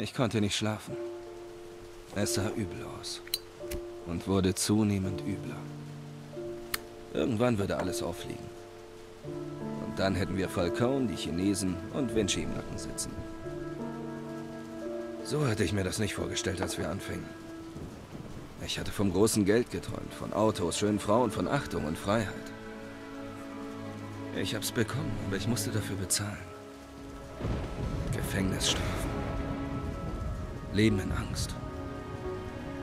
Ich konnte nicht schlafen. Es sah übel aus. Und wurde zunehmend übler. Irgendwann würde alles auffliegen. Und dann hätten wir Falcone, die Chinesen und Vinci im Nacken sitzen. So hatte ich mir das nicht vorgestellt, als wir anfingen. Ich hatte vom großen Geld geträumt, von Autos, schönen Frauen, von Achtung und Freiheit. Ich hab's bekommen, aber ich musste dafür bezahlen. Gefängnisstrafen. Leben in Angst.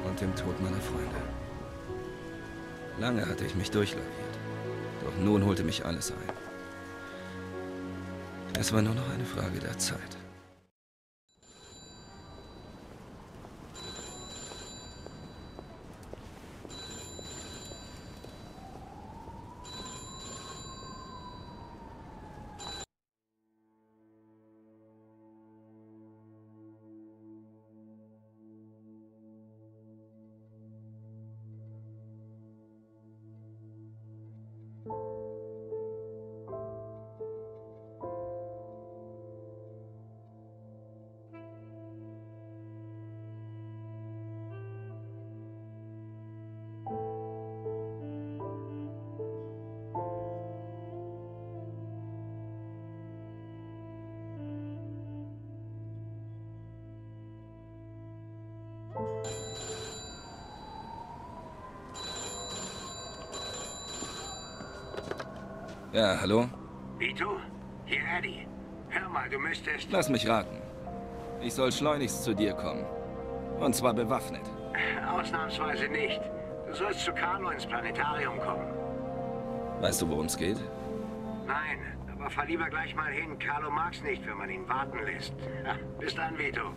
Und dem Tod meiner Freunde. Lange hatte ich mich durchlaviert. Doch nun holte mich alles ein. Es war nur noch eine Frage der Zeit. Ja, hallo? Vito? Hier Eddie. Hör mal, du müsstest... Lass mich raten. Ich soll schleunigst zu dir kommen. Und zwar bewaffnet. Ausnahmsweise nicht. Du sollst zu Carlo ins Planetarium kommen. Weißt du, worum es geht? Nein, aber fahr lieber gleich mal hin. Carlo mag's nicht, wenn man ihn warten lässt. Bis dann, Vito.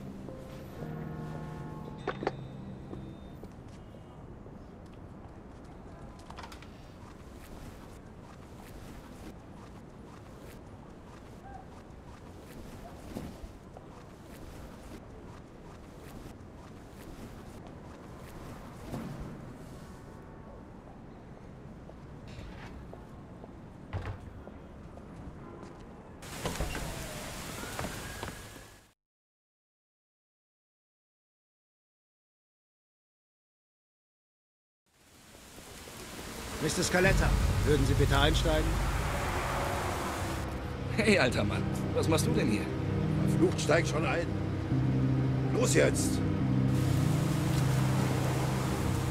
Mr. Scaletta, würden Sie bitte einsteigen? Hey, alter Mann. Was machst du denn hier? Flucht, steig schon ein. Los jetzt!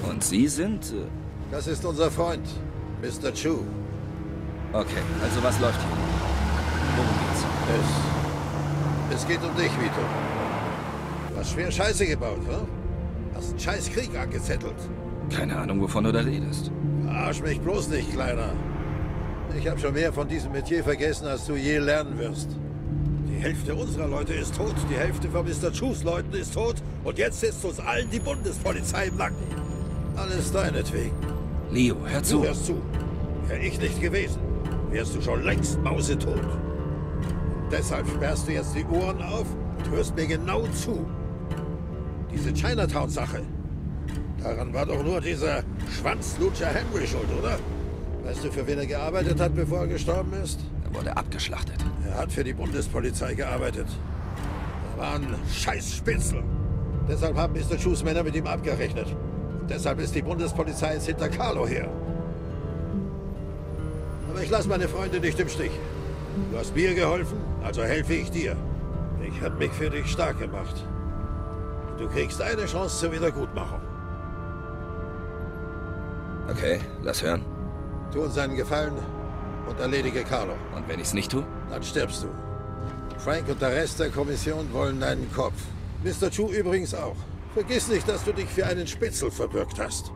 Und Sie sind... Äh, Das ist unser Freund, Mr. Chu. okay, also was läuft hier? Worum geht's? Es, es geht um dich, Vito. Du hast schwer Scheiße gebaut, wa? Hast einen scheiß Krieg angezettelt. Keine Ahnung, wovon du da redest. Arsch mich bloß nicht, Kleiner. Ich habe schon mehr von diesem Metier vergessen, als du je lernen wirst. Die Hälfte unserer Leute ist tot, die Hälfte von Mr. Chus Leuten ist tot und jetzt sitzt uns allen die Bundespolizei im Nacken. Alles deinetwegen. Leo, hör Du zu. hörst zu. Wäre ich nicht gewesen, wärst du schon längst mausetot. Und deshalb sperrst du jetzt die Ohren auf und hörst mir genau zu. Diese Chinatown-Sache, daran war doch nur dieser Schwanzlutscher Henry schuld, oder? Weißt du, für wen er gearbeitet hat, bevor er gestorben ist? Er wurde abgeschlachtet. Er hat für die Bundespolizei gearbeitet. Er war ein Scheißspitzel. Deshalb haben Mr. Männer mit ihm abgerechnet. Und deshalb ist die Bundespolizei jetzt hinter Carlo her. Aber ich lasse meine Freunde nicht im Stich. Du hast mir geholfen, also helfe ich dir. Ich habe mich für dich stark gemacht. Du kriegst eine Chance zur Wiedergutmachung. Okay, lass hören. Tu uns einen Gefallen und erledige Carlo. Und wenn ich's nicht tue? Dann stirbst du. Frank und der Rest der Kommission wollen deinen Kopf. Mr. Chu übrigens auch. Vergiss nicht, dass du dich für einen Spitzel verbürgt hast.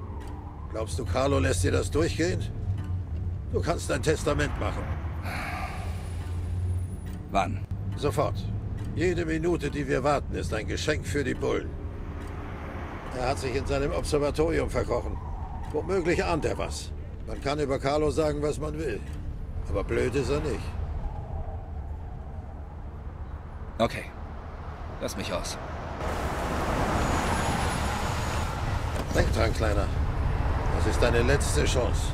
Glaubst du, Carlo lässt dir das durchgehen? Du kannst ein Testament machen. Wann? Sofort. Jede Minute, die wir warten, ist ein Geschenk für die Bullen. Er hat sich in seinem Observatorium verkrochen. Womöglich ahnt er was. Man kann über Carlo sagen, was man will. Aber blöd ist er nicht. Okay. Lass mich aus. Denk dran, Kleiner. Das ist deine letzte Chance.